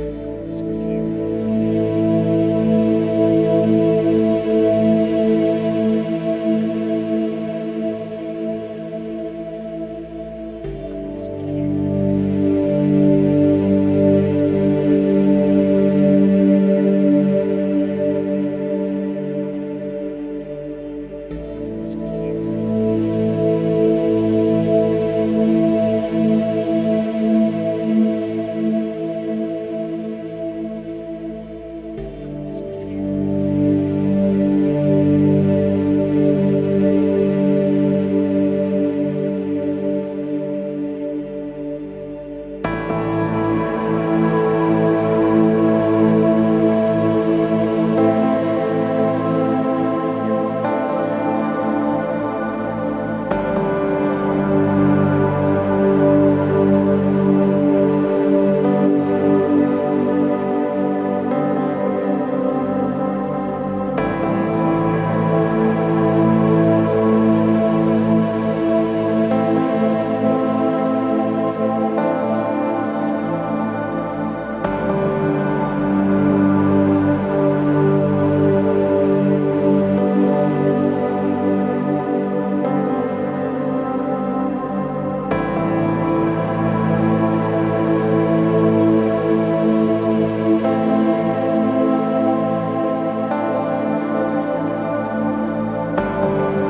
Yeah. Amen.